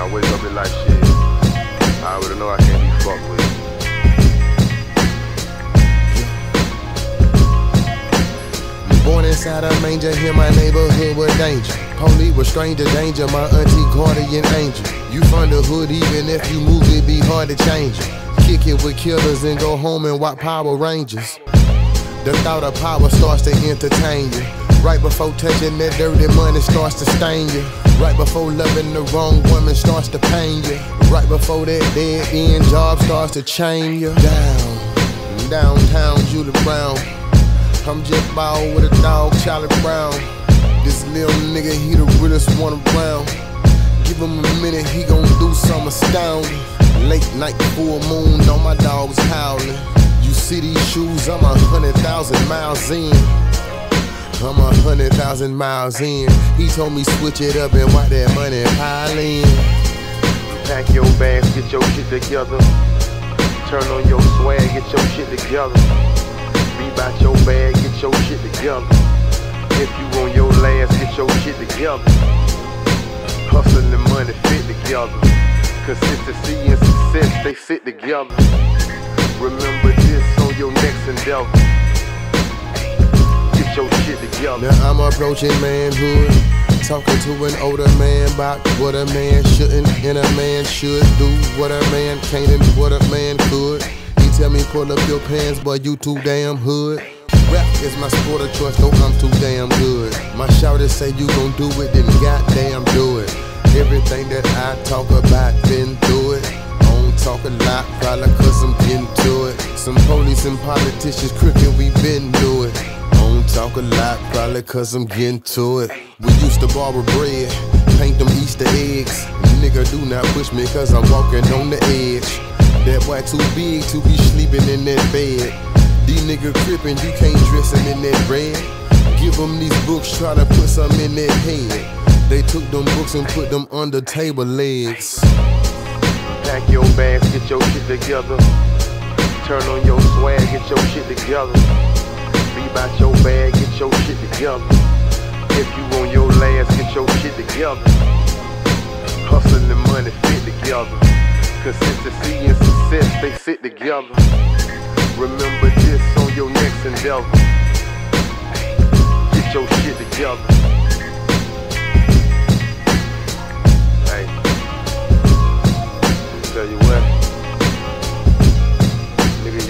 I wake up and like shit. I already know I can't be fucked with. Born inside a manger, hear my neighborhood with danger. Police with stranger danger, my auntie guardian angel. You from the hood, even if you move, it be hard to change it. Kick it with killers and go home and watch Power Rangers. The thought of power starts to entertain you. Right before touching that dirty money starts to stain you. Right before loving the wrong woman starts to pain you. Right before that dead end job starts to chain you. Down, downtown Julie Brown. I'm just ball with a dog, Charlie Brown. This little nigga, he the realest one around. Give him a minute, he gon' do something astounding. Late night, full moon, on my dogs howling. You see these shoes, I'm a hundred thousand miles in. I'm a hundred thousand miles in. He told me switch it up and watch that money pile in. Pack your bags, get your shit together. Turn on your swag, get your shit together. Be about your bag, get your shit together. If you on your last, get your shit together. Hustle and money fit together. Consistency and success, they sit together. Remember this on your next endeavor. Get your shit together. Now I'm approaching manhood. Talking to an older man about what a man shouldn't and a man should do. What a man can't and what a man could. He tell me pull up your pants, but you too damn hood. Rap is my sport of choice, though I'm too damn good. My shouters say you gon' do it, then goddamn do it. Everything that I talk about, been through talk a lot, probably cause I'm getting to it. Some police and politicians crooked, we been through it. Don't talk a lot, probably cause I'm getting to it. We used to borrow bread, paint them Easter eggs. Nigga, do not push me cause I'm walking on the edge. That boy too big to be sleeping in that bed. These nigga crippin', you can't dress him in that red. Give them these books, try to put some in their head. They took them books and put them under table legs. Pack your bags, get your shit together. Turn on your swag, get your shit together. Be about your bag, get your shit together. If you on your last, get your shit together. Hustle and money fit together. Consistency and success, they sit together. Remember this on your next endeavor. Get your shit together.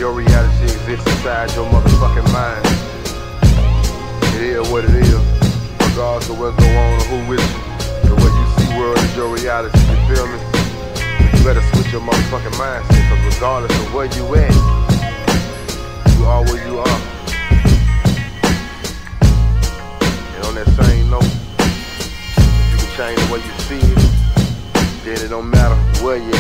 Your reality exists inside your motherfucking mind. It is what it is. Regardless of what go on or who with you. The way you see world is your reality, you feel me? But you better switch your motherfucking mindset, cause regardless of where you at, you are where you are. And on that same note, you can change the way you see it, then it don't matter where you